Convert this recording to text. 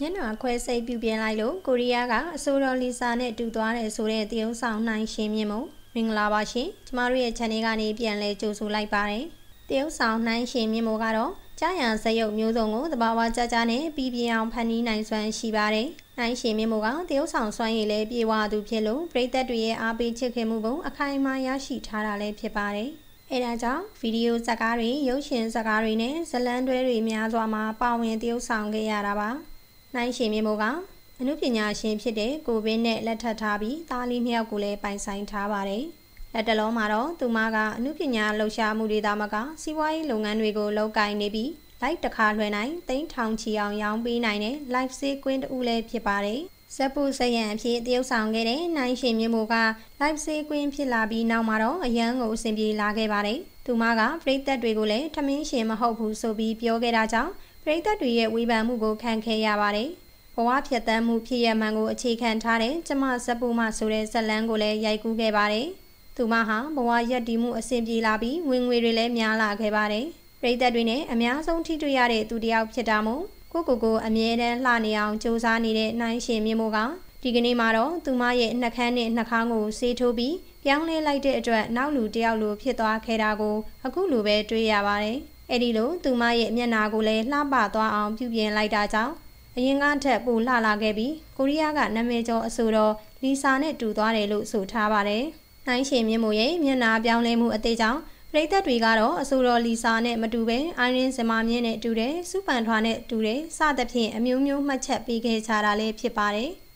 ညနေခွဲစိတ်ပြုပြင်လိုက်လို့ကိုရီးယားကအဆိုတော်လီဆာနဲ့တူသွားတယ်ဆိုတဲ့တရုပ်ဆောင်နိုင်ရှင်မြင့်မို့မင်္ဂလာပါရှင်ကျမတို့ရဲ့ channel ကနေပြန်လဲကြိုဆိုလိုက်ပါတယ်တရုပ်ဆောင်နိုင်ရှင်မြင့်မို့ကတော့ကြာရန်စရုပ်မျိုးစုံကိုတဘာဝကြကြနဲ့ပြီးပြအောင်ဖန်တီးနိုင်စွမ်းရှိပါတယ်နိုင်ရှင်မြင့်မို့ကတရုပ်ဆောင်စွမ်းရည်လည်းပြေဝသူဖြစ်လို့ပရိသတ်တွေရဲ့အားပေးချစ်ခင်မှုကိုအခိုင်အမာရရှိထားတာလည်းဖြစ်ပါတယ်အဲဒါကြောင့်ဗီဒီယိုဇာတ်ကားတွေရုပ်ရှင်ဇာတ်ကားတွေနဲ့ဇလန်းတွဲတွေများစွာမှာပါဝင်တရုပ်ဆောင်ခဲ့ရတာပါ နိုင်ရှင်မြေမိုးကအမှုပညာရှင်ဖြစ်တဲ့ကိုဘင်းနဲ့လက်ထပ်ထားပြီးသားလေးနှစ်ယောက်ကိုလည်းပိုင်ဆိုင်ထားပါတယ်။လက်တလုံးမှာတော့သူမကအမှုပညာလှူရှာမှုတွေသာမကစီးပွားရေးလုပ်ငန်းတွေကိုလုပ်ကိုင်နေပြီး live တစ်ခါလွှဲနိုင်တိန်းထောင်ချီအောင်ရောင်းပေးနိုင်တဲ့ live sale queen တူလည်းဖြစ်ပါတယ်။ဇက်ပူစရန်အဖြစ်တရုပ်ဆောင်ခဲ့တဲ့နိုင်ရှင်မြေမိုးက live sale queen ဖြစ်လာပြီးနောက်မှာတော့အရန်ကိုအဆင်ပြေလာခဲ့ပါတယ်။သူမကပရိသတ်တွေကိုလည်းထမင်းရှင်မဟုတ်ဘူးဆိုပြီးပြောခဲ့တာကြောင့် ပရိသတ်တွေရဲ့ဝေဖန်မှုကိုခံခဲ့ရပါတယ်။ဘဝဖြတ်သန်းမှုဖြစ်ရမှန်ကိုအခြေခံထားတဲ့ကျမဇက်ပူမဆိုတဲ့ဇက်လန်းကိုလည်းရိုက်ကူးခဲ့ပါတယ်။သူမဟာဘဝရက်တည်မှုအဆင်ပြေလာပြီးဝင်ငွေတွေလည်းများလာခဲ့ပါတယ်။ပရိသတ်တွေနဲ့အများဆုံးထိတွေ့ရတဲ့သူတစ်ယောက်ဖြစ်တာမို့ကိုကိုကိုအမြဲတမ်းလှနေအောင်စူးစမ်းနေတဲ့နိုင်ရှင်မြင့်မို့ကဒီကနေ့မှာတော့သူမရဲ့နှကန်းနဲ့နှခေါင်းကိုဆေးထိုးပြီးပြောင်းလဲလိုက်တဲ့အတွက်နောက်လူတယောက်လိုဖြစ်သွားခဲ့တာကိုအခုလိုပဲတွေးရပါတယ်။ အဲ့ဒီလိုသူမရဲ့မျက်နာကိုလည်းလှပသွားအောင်ပြုပြင်လိုက်တာကြောင့်အရင်ကထက်ပိုလှလာခဲ့ပြီးကိုရီးယားကနာမည်ကျော်အဆိုတော်လီဆာနဲ့တူသွားတယ်လို့ဆိုထားပါတယ်။နိုင်ရှင်မြင့်မို့ရဲ့မျက်နာပြောင်းလဲမှုအသေးကြောင့်ပရိသတ်တွေကတော့အဆိုတော်လီဆာနဲ့မတူပဲအိုင်းရင်းစမာမြင့်နဲ့တူတယ်စူပန်ထွားနဲ့တူတယ်စသဖြင့်အမျိုးမျိုးမှတ်ချက်ပေးခဲ့ကြတာလည်းဖြစ်ပါတယ်။